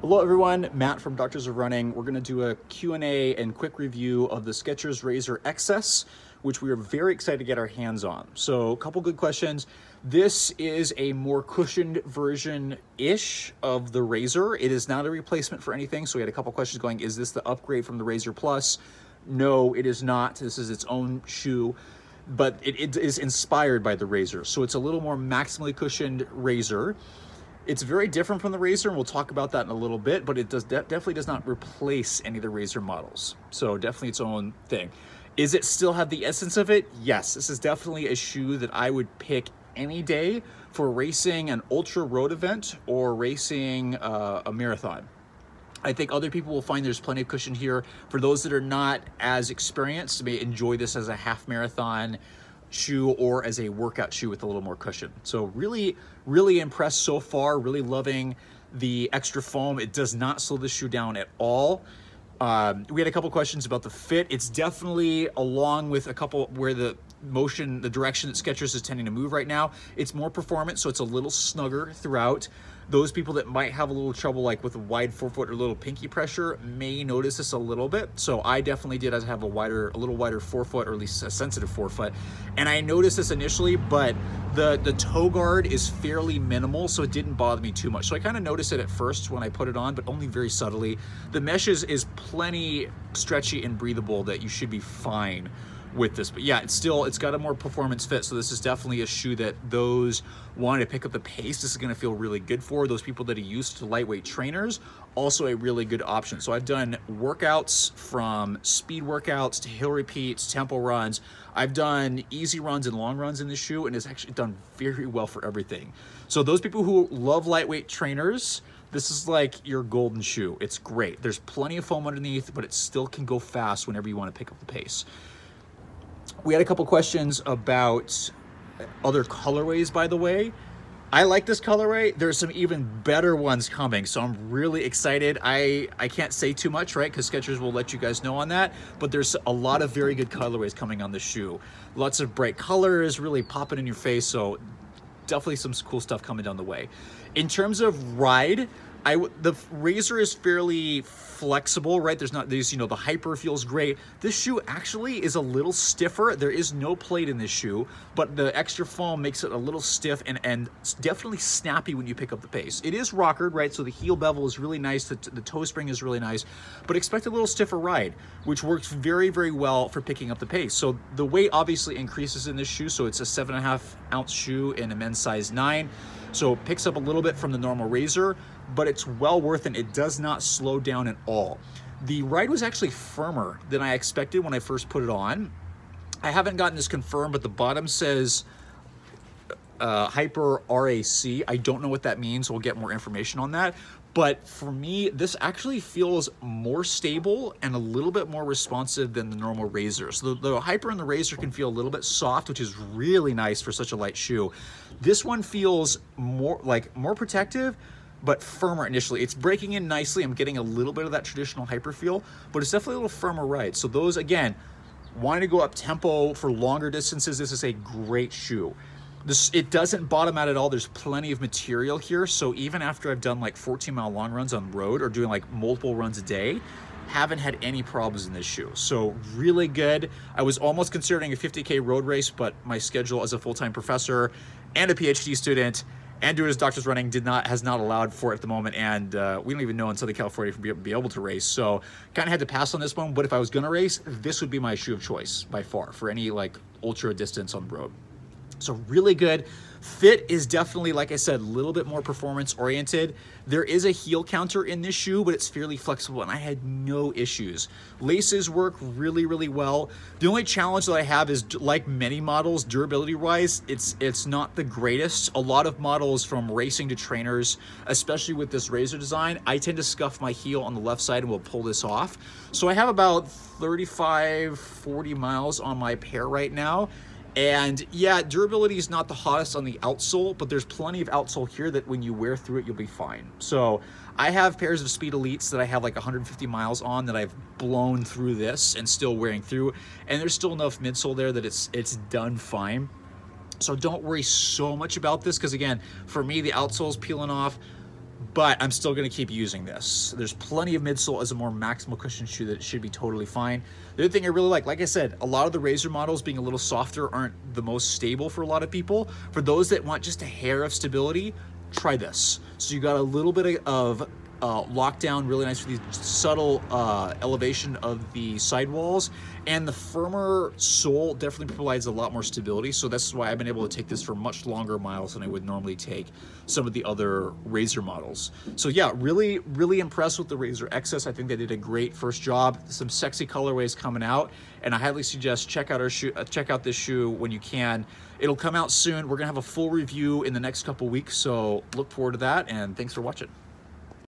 Hello everyone, Matt from Doctors of Running. We're gonna do a Q&A and quick review of the Skechers Razor Excess, which we are very excited to get our hands on. So a couple good questions. This is a more cushioned version-ish of the Razor. It is not a replacement for anything. So we had a couple questions going, is this the upgrade from the Razor Plus? No, it is not. This is its own shoe but it, it is inspired by the Razor. So it's a little more maximally cushioned Razor. It's very different from the Razor, and we'll talk about that in a little bit, but it does de definitely does not replace any of the Razor models. So definitely its own thing. Is it still have the essence of it? Yes, this is definitely a shoe that I would pick any day for racing an ultra road event or racing uh, a marathon. I think other people will find there's plenty of cushion here. For those that are not as experienced, may enjoy this as a half marathon shoe or as a workout shoe with a little more cushion. So really, really impressed so far, really loving the extra foam. It does not slow the shoe down at all. Um, we had a couple questions about the fit. It's definitely along with a couple where the motion, the direction that Skechers is tending to move right now. It's more performance, so it's a little snugger throughout. Those people that might have a little trouble like with a wide forefoot or little pinky pressure may notice this a little bit. So I definitely did as have a wider, a little wider forefoot or at least a sensitive forefoot. And I noticed this initially, but the, the toe guard is fairly minimal, so it didn't bother me too much. So I kind of noticed it at first when I put it on, but only very subtly. The mesh is, is plenty stretchy and breathable that you should be fine with this. But yeah, it's still, it's got a more performance fit. So this is definitely a shoe that those wanting to pick up the pace, this is gonna feel really good for. Those people that are used to lightweight trainers, also a really good option. So I've done workouts from speed workouts to hill repeats, tempo runs. I've done easy runs and long runs in this shoe and it's actually done very well for everything. So those people who love lightweight trainers, this is like your golden shoe. It's great. There's plenty of foam underneath, but it still can go fast whenever you want to pick up the pace. We had a couple questions about other colorways, by the way. I like this colorway. There's some even better ones coming, so I'm really excited. I, I can't say too much, right, because Skechers will let you guys know on that, but there's a lot of very good colorways coming on the shoe. Lots of bright colors, really popping in your face, so definitely some cool stuff coming down the way. In terms of ride, I the Razor is fairly flexible, right? There's not these, you know the Hyper feels great. This shoe actually is a little stiffer. There is no plate in this shoe, but the extra foam makes it a little stiff and and definitely snappy when you pick up the pace. It is rockered, right? So the heel bevel is really nice. The, the toe spring is really nice, but expect a little stiffer ride, which works very very well for picking up the pace. So the weight obviously increases in this shoe. So it's a seven and a half ounce shoe in a men's size nine. So it picks up a little bit from the normal Razor, but it's well worth it. It does not slow down at all. The ride was actually firmer than I expected when I first put it on. I haven't gotten this confirmed, but the bottom says uh, Hyper RAC. I don't know what that means. We'll get more information on that. But for me, this actually feels more stable and a little bit more responsive than the normal Razor. So the, the Hyper and the Razor can feel a little bit soft, which is really nice for such a light shoe. This one feels more like more protective, but firmer initially. It's breaking in nicely. I'm getting a little bit of that traditional Hyper feel, but it's definitely a little firmer ride. So those, again, wanting to go up tempo for longer distances, this is a great shoe. This, it doesn't bottom out at all. There's plenty of material here. So even after I've done like 14 mile long runs on road or doing like multiple runs a day, haven't had any problems in this shoe. So really good. I was almost considering a 50K road race, but my schedule as a full-time professor and a PhD student and doing his doctor's running did not has not allowed for it at the moment and uh, we don't even know in Southern California if we'll be able to race. So kind of had to pass on this one but if I was gonna race this would be my shoe of choice by far for any like ultra distance on the road so really good. Fit is definitely, like I said, a little bit more performance oriented. There is a heel counter in this shoe, but it's fairly flexible and I had no issues. Laces work really, really well. The only challenge that I have is like many models, durability wise, it's, it's not the greatest. A lot of models from racing to trainers, especially with this razor design, I tend to scuff my heel on the left side and will pull this off. So I have about 35, 40 miles on my pair right now and yeah, durability is not the hottest on the outsole, but there's plenty of outsole here that when you wear through it, you'll be fine. So I have pairs of Speed Elites that I have like 150 miles on that I've blown through this and still wearing through. And there's still enough midsole there that it's, it's done fine. So don't worry so much about this because again, for me, the outsole is peeling off but I'm still gonna keep using this. There's plenty of midsole as a more maximal cushion shoe that should be totally fine. The other thing I really like, like I said, a lot of the Razor models being a little softer aren't the most stable for a lot of people. For those that want just a hair of stability, try this. So you got a little bit of uh, lockdown, really nice for the subtle uh, elevation of the sidewalls. And the firmer sole definitely provides a lot more stability. So that's why I've been able to take this for much longer miles than I would normally take some of the other Razor models. So yeah, really, really impressed with the Razor Excess. I think they did a great first job. Some sexy colorways coming out. And I highly suggest check out our shoe, uh, check out this shoe when you can. It'll come out soon. We're gonna have a full review in the next couple weeks. So look forward to that and thanks for watching.